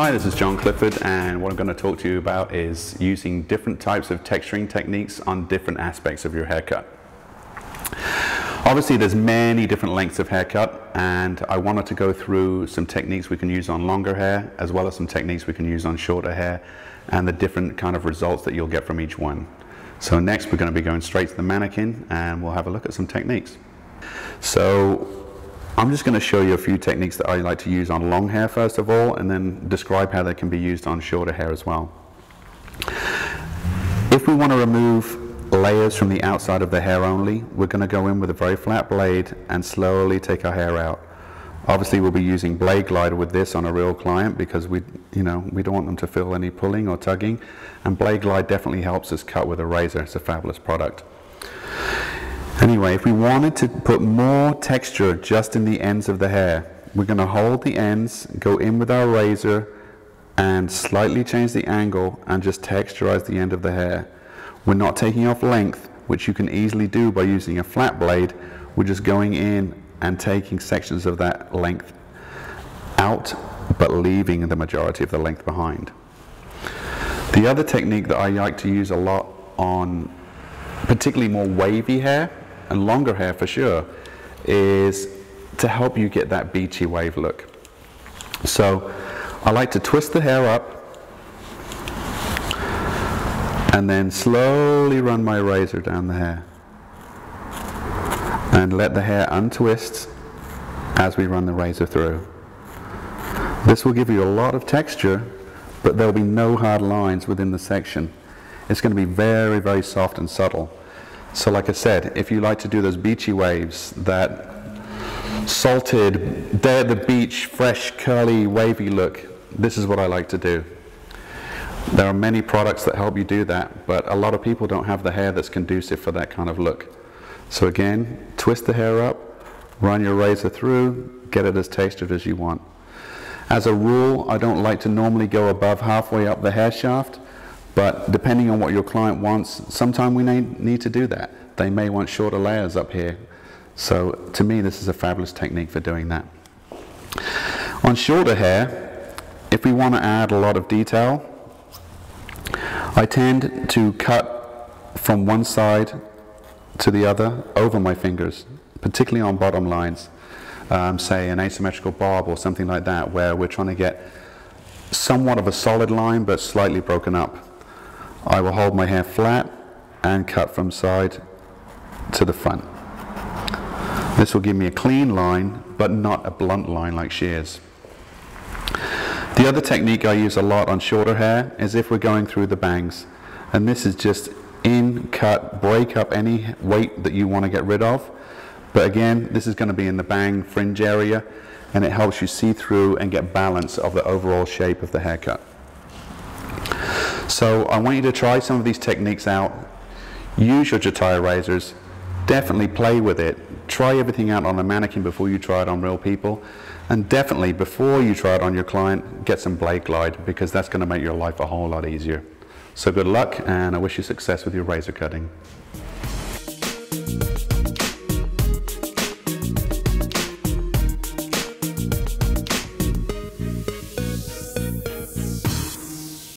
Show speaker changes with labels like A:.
A: Hi, this is Jon Clifford and what I'm going to talk to you about is using different types of texturing techniques on different aspects of your haircut. Obviously there's many different lengths of haircut and I wanted to go through some techniques we can use on longer hair as well as some techniques we can use on shorter hair and the different kind of results that you'll get from each one. So next we're going to be going straight to the mannequin and we'll have a look at some techniques. So I'm just going to show you a few techniques that I like to use on long hair first of all and then describe how they can be used on shorter hair as well. If we want to remove layers from the outside of the hair only, we're going to go in with a very flat blade and slowly take our hair out. Obviously we'll be using blade glider with this on a real client because we, you know, we don't want them to feel any pulling or tugging and blade glide definitely helps us cut with a razor. It's a fabulous product. Anyway, if we wanted to put more texture just in the ends of the hair, we're going to hold the ends, go in with our razor, and slightly change the angle and just texturize the end of the hair. We're not taking off length, which you can easily do by using a flat blade. We're just going in and taking sections of that length out, but leaving the majority of the length behind. The other technique that I like to use a lot on particularly more wavy hair and longer hair for sure, is to help you get that beachy wave look. So I like to twist the hair up and then slowly run my razor down the hair and let the hair untwist as we run the razor through. This will give you a lot of texture but there'll be no hard lines within the section. It's going to be very, very soft and subtle. So like I said, if you like to do those beachy waves, that salted, there the beach, fresh, curly, wavy look, this is what I like to do. There are many products that help you do that, but a lot of people don't have the hair that's conducive for that kind of look. So again, twist the hair up, run your razor through, get it as textured as you want. As a rule, I don't like to normally go above halfway up the hair shaft but depending on what your client wants, sometimes we may need to do that. They may want shorter layers up here. So to me, this is a fabulous technique for doing that. On shorter hair, if we want to add a lot of detail, I tend to cut from one side to the other over my fingers, particularly on bottom lines. Um, say an asymmetrical bob or something like that, where we're trying to get somewhat of a solid line but slightly broken up. I will hold my hair flat and cut from side to the front. This will give me a clean line, but not a blunt line like shears. The other technique I use a lot on shorter hair is if we're going through the bangs. And this is just in, cut, break up any weight that you want to get rid of. But again, this is going to be in the bang fringe area, and it helps you see through and get balance of the overall shape of the haircut. So I want you to try some of these techniques out. Use your Jatai razors. Definitely play with it. Try everything out on a mannequin before you try it on real people. And definitely, before you try it on your client, get some blade glide because that's going to make your life a whole lot easier. So good luck, and I wish you success with your razor cutting.